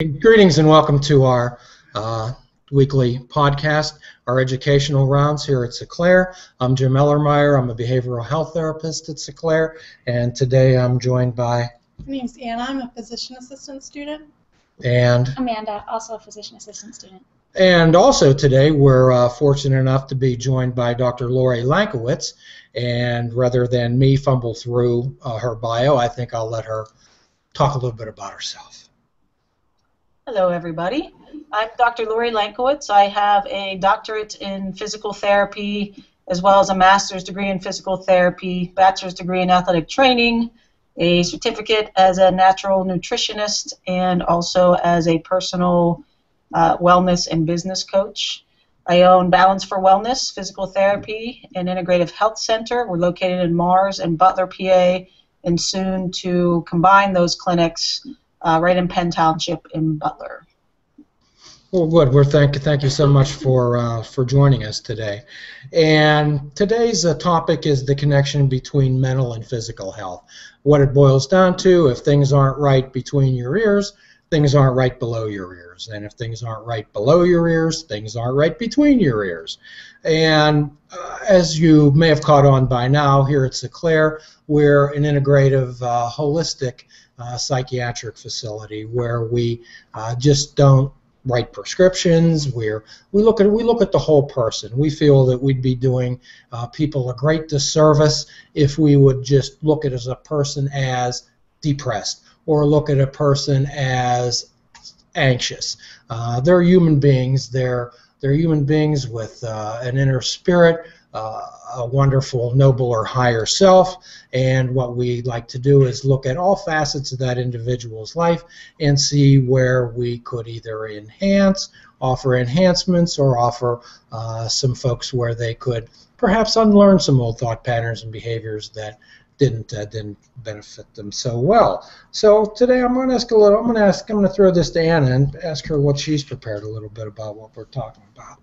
Greetings and welcome to our uh, weekly podcast, our educational rounds here at Sinclair. I'm Jim Ellermeyer. I'm a behavioral health therapist at Sinclair, and today I'm joined by. My name's Anna. I'm a physician assistant student. And. Amanda, also a physician assistant student. And also today we're uh, fortunate enough to be joined by Dr. Lorri Lankiewicz. And rather than me fumble through uh, her bio, I think I'll let her talk a little bit about herself. Hello, everybody. I'm Dr. Lorri Lankiewicz. I have a doctorate in physical therapy as well as a master's degree in physical therapy, bachelor's degree in athletic training, a certificate as a natural nutritionist, and also as a personal uh, wellness and business coach. I own Balance for Wellness Physical Therapy and Integrative Health Center. We're located in Mars and Butler, PA, and soon to combine those clinics uh, right in Penn Township in Butler. Well, good. Well, thank you, thank you so much for uh, for joining us today. And today's uh, topic is the connection between mental and physical health. What it boils down to: if things aren't right between your ears, things aren't right below your ears, and if things aren't right below your ears, things aren't right between your ears. And uh, as you may have caught on by now, here at S'eclairer, we're an integrative, uh, holistic psychiatric facility where we uh, just don't write prescriptions. Where we look at we look at the whole person. We feel that we'd be doing uh, people a great disservice if we would just look at as a person as depressed or look at a person as anxious. Uh, they're human beings. They're they're human beings with uh, an inner spirit uh, a wonderful, noble, or higher self. And what we like to do is look at all facets of that individual's life and see where we could either enhance, offer enhancements, or offer uh, some folks where they could perhaps unlearn some old thought patterns and behaviors that didn't uh, didn't benefit them so well. So today I'm going to ask a little. I'm going to ask. I'm going to throw this to Anna and ask her what she's prepared a little bit about what we're talking about.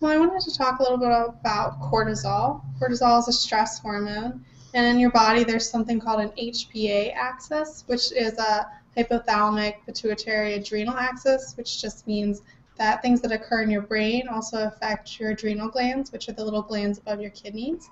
Well, I wanted to talk a little bit about cortisol. Cortisol is a stress hormone, and in your body there's something called an HPA axis, which is a hypothalamic pituitary adrenal axis, which just means that things that occur in your brain also affect your adrenal glands, which are the little glands above your kidneys.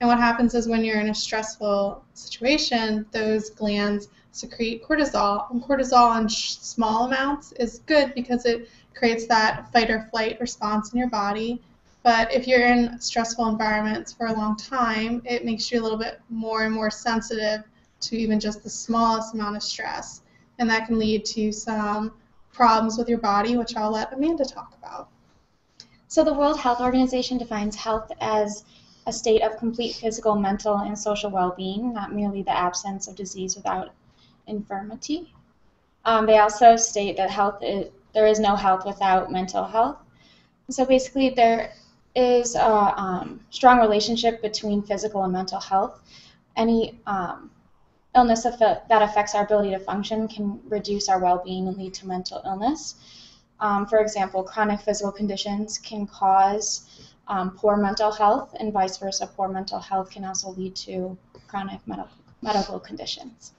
And what happens is when you're in a stressful situation, those glands secrete cortisol. And cortisol in small amounts is good because it creates that fight or flight response in your body. But if you're in stressful environments for a long time, it makes you a little bit more and more sensitive to even just the smallest amount of stress. And that can lead to some problems with your body, which I'll let Amanda talk about. So, the World Health Organization defines health as a state of complete physical, mental, and social well being, not merely the absence of disease without infirmity. Um, they also state that health is, there is no health without mental health. So basically, there is a um, strong relationship between physical and mental health. Any um, illness that affects our ability to function can reduce our well-being and lead to mental illness. Um, for example, chronic physical conditions can cause um, poor mental health, and vice versa. Poor mental health can also lead to chronic medical medical conditions.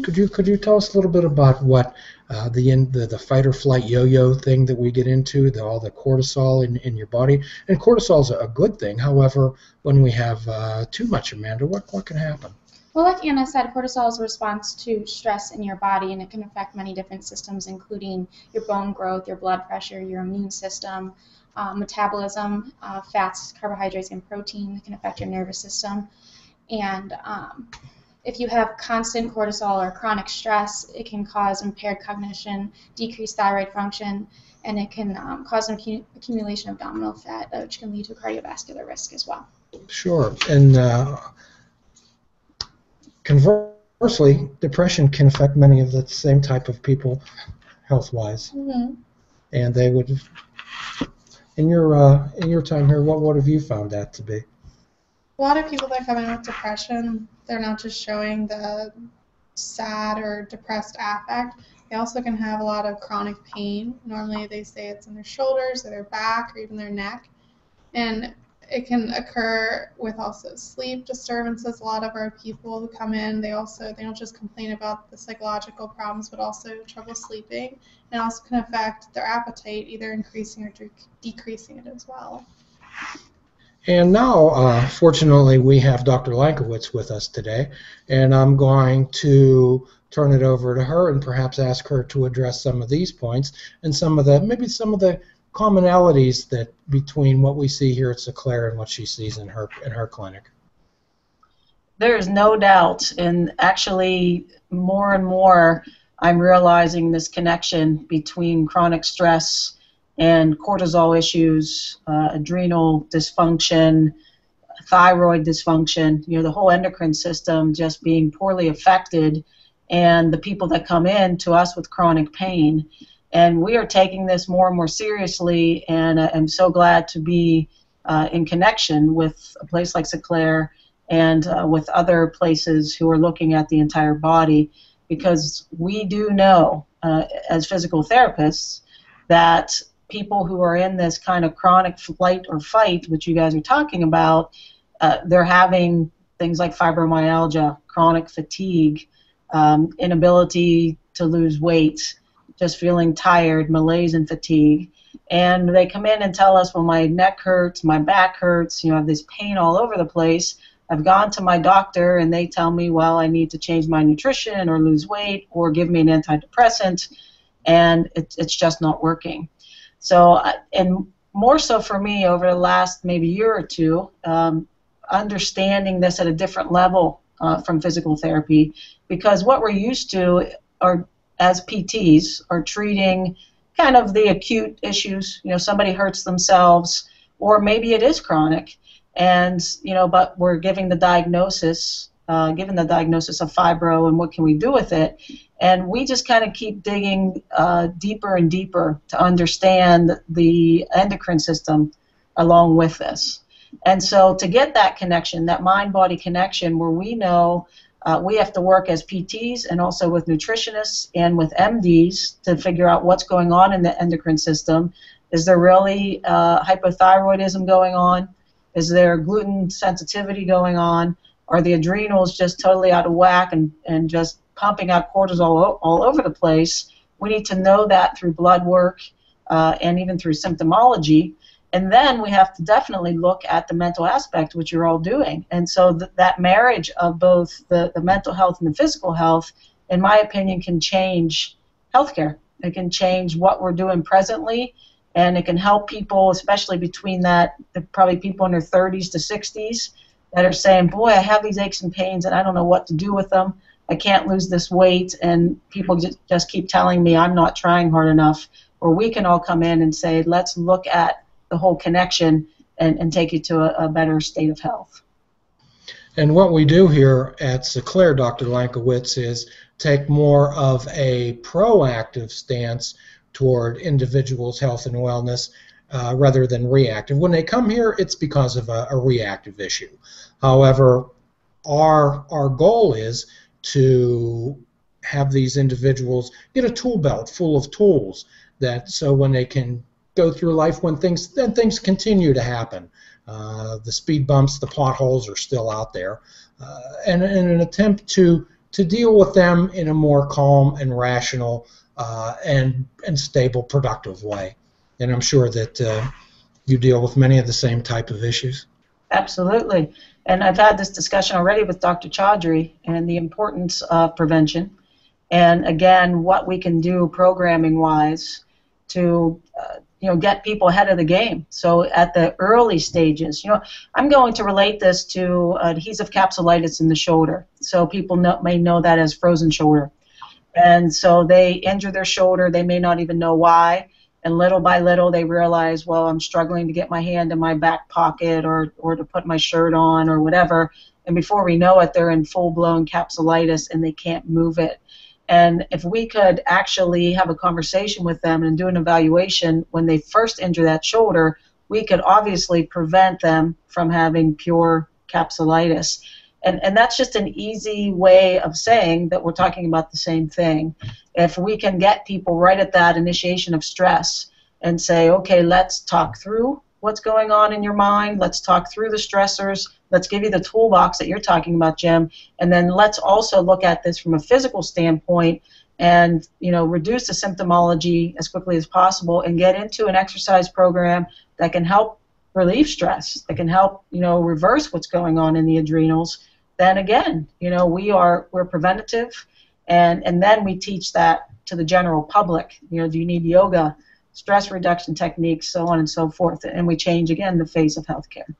Could you could you tell us a little bit about what uh, the, in, the the fight or flight yo-yo thing that we get into, the, all the cortisol in, in your body? And cortisol is a good thing. However, when we have uh, too much, Amanda, what what can happen? Well, like Anna said, cortisol is a response to stress in your body, and it can affect many different systems, including your bone growth, your blood pressure, your immune system, uh, metabolism, uh, fats, carbohydrates, and protein. It can affect your nervous system, and um, if you have constant cortisol or chronic stress, it can cause impaired cognition, decreased thyroid function, and it can um, cause an accumulation of abdominal fat, which can lead to cardiovascular risk as well. Sure. And uh, conversely, depression can affect many of the same type of people health-wise. Mm-hmm. And they would, in your uh, in your time here, what what have you found that to be? A lot of people that come in with depression they're not just showing the sad or depressed affect. They also can have a lot of chronic pain. Normally, they say it's in their shoulders or their back or even their neck. And it can occur with also sleep disturbances. A lot of our people who come in, they also they don't just complain about the psychological problems, but also trouble sleeping. And also can affect their appetite, either increasing or de- decreasing it as well. And now, uh, fortunately, we have Dr. Lankiewicz with us today, and I'm going to turn it over to her and perhaps ask her to address some of these points and some of the maybe some of the commonalities that between what we see here at S'eclairer and what she sees in her in her clinic. There is no doubt, and actually, more and more, I'm realizing this connection between chronic stress and cortisol issues, uh, adrenal dysfunction, thyroid dysfunction, you know, the whole endocrine system just being poorly affected, and the people that come in to us with chronic pain. And we are taking this more and more seriously, and uh, I'm so glad to be uh, in connection with a place like S'eclairer and uh, with other places who are looking at the entire body because we do know uh, as physical therapists that people who are in this kind of chronic flight or fight, which you guys are talking about, uh, they're having things like fibromyalgia, chronic fatigue, um, inability to lose weight, just feeling tired, malaise and fatigue. And they come in and tell us, well, my neck hurts, my back hurts, you know, I have this pain all over the place. I've gone to my doctor and they tell me, well, I need to change my nutrition or lose weight or give me an antidepressant, and it, it's just not working. So, and more so for me over the last maybe year or two, um, understanding this at a different level uh, from physical therapy, because what we're used to are as PTs are treating kind of the acute issues. You know, somebody hurts themselves, or maybe it is chronic, and you know, but we're giving the diagnosis, uh, given the diagnosis of fibro, and what can we do with it? And we just kind of keep digging uh, deeper and deeper to understand the endocrine system along with this. And so to get that connection, that mind-body connection, where we know uh, we have to work as PTs and also with nutritionists and with MDs to figure out what's going on in the endocrine system. Is there really uh, hypothyroidism going on? Is there gluten sensitivity going on? Are the adrenals just totally out of whack and, and just pumping out cortisol all over the place. We need to know that through blood work uh, and even through symptomology. And then we have to definitely look at the mental aspect, which you're all doing. And so th- that marriage of both the, the mental health and the physical health, in my opinion, can change healthcare. It can change what we're doing presently, and it can help people, especially between that, probably people in their 30s to 60s, that are saying, Boy, I have these aches and pains, and I don't know what to do with them. I can't lose this weight, and people just, just keep telling me I'm not trying hard enough. Or we can all come in and say, let's look at the whole connection and, and take you to a, a better state of health. And what we do here at S'eclairer, Dr. Lankiewicz, is take more of a proactive stance toward individuals' health and wellness uh, rather than reactive. When they come here, it's because of a, a reactive issue. However, our our goal is to have these individuals get a tool belt full of tools that so when they can go through life when things then things continue to happen. Uh, the speed bumps the potholes are still out there. Uh, and in an attempt to to deal with them in a more calm and rational uh, and and stable productive way. And I'm sure that uh, you deal with many of the same type of issues. Absolutely. And I've had this discussion already with Dr. Chaudhry and the importance of prevention. And again, what we can do programming wise to uh, you know get people ahead of the game. So at the early stages, you know, I'm going to relate this to adhesive capsulitis in the shoulder. So people know, may know that as frozen shoulder. And so they injure their shoulder, they may not even know why and little by little they realize well i'm struggling to get my hand in my back pocket or, or to put my shirt on or whatever. And before we know it they're in full-blown capsulitis and they can't move it. And if we could actually have a conversation with them and do an evaluation when they first injure that shoulder we could obviously prevent them from having pure capsulitis and, and that's just an easy way of saying that we're talking about the same thing. If we can get people right at that initiation of stress and say, okay, let's talk through what's going on in your mind. Let's talk through the stressors. Let's give you the toolbox that you're talking about, Jim. And then let's also look at this from a physical standpoint and you know reduce the symptomology as quickly as possible and get into an exercise program that can help relieve stress, that can help you know reverse what's going on in the adrenals. Then again, you know we are we're preventative, and and then we teach that to the general public. You know, do you need yoga? stress reduction techniques, so on and so forth. And we change again the face of healthcare.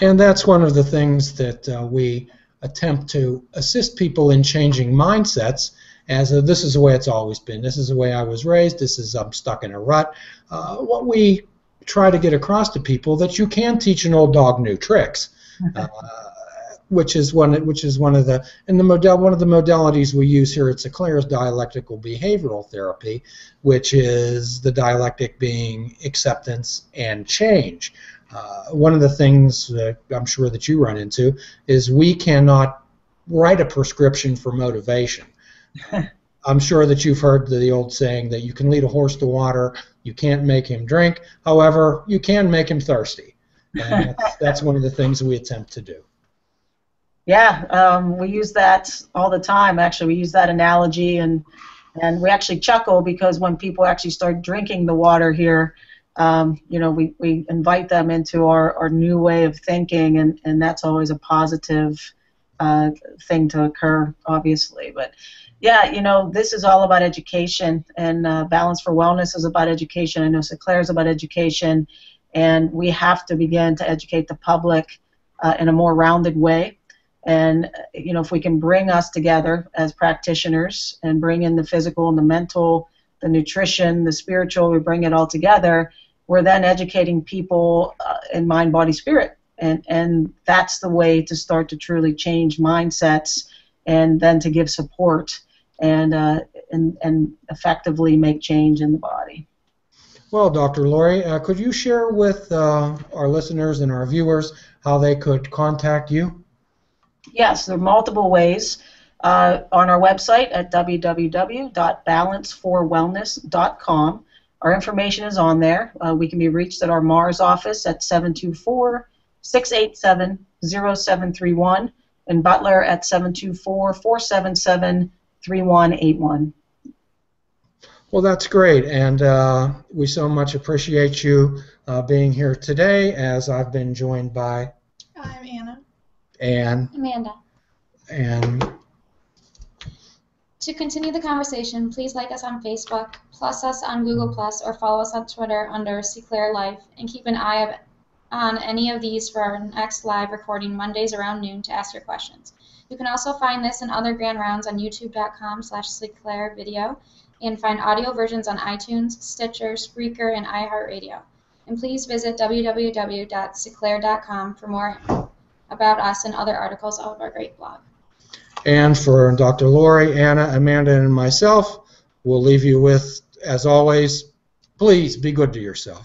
And that's one of the things that uh, we attempt to assist people in changing mindsets. As a, this is the way it's always been. This is the way I was raised. This is I'm stuck in a rut. Uh, what we try to get across to people that you can teach an old dog new tricks. Uh, which is one which is one of the and the model one of the modalities we use here at Sinclair is dialectical behavioral therapy, which is the dialectic being acceptance and change. Uh, one of the things that I'm sure that you run into is we cannot write a prescription for motivation. I'm sure that you've heard the old saying that you can lead a horse to water, you can't make him drink. However, you can make him thirsty. And that's, that's one of the things we attempt to do. Yeah, um, we use that all the time. Actually, we use that analogy, and and we actually chuckle because when people actually start drinking the water here, um, you know, we, we invite them into our, our new way of thinking, and, and that's always a positive uh, thing to occur, obviously. But yeah, you know, this is all about education, and uh, Balance for Wellness is about education. I know Sinclair is about education, and we have to begin to educate the public uh, in a more rounded way. And you know, if we can bring us together as practitioners and bring in the physical and the mental, the nutrition, the spiritual, we bring it all together. We're then educating people uh, in mind, body, spirit, and and that's the way to start to truly change mindsets, and then to give support and uh, and and effectively make change in the body. Well, Dr. Lorri, uh, could you share with uh, our listeners and our viewers how they could contact you? Yes, there are multiple ways. Uh, on our website at www.balanceforwellness.com. Our information is on there. Uh, we can be reached at our Mars office at 724 687 0731 and Butler at 724 477 3181. Well, that's great, and uh, we so much appreciate you uh, being here today as I've been joined by I'm Anna. Ann Amanda. and To continue the conversation, please like us on Facebook, plus us on Google Plus, or follow us on Twitter under Sinclair Life, and keep an eye of- on any of these for our next live recording Mondays around noon to ask your questions. You can also find this and other grand rounds on youtube.com slash Video, and find audio versions on iTunes, Stitcher, Spreaker, and iHeartRadio. And please visit www.sinclair.com for more about us and other articles of our great blog. and for Dr. Lorri, Anna, Amanda, and myself, we'll leave you with, as always, please be good to yourself.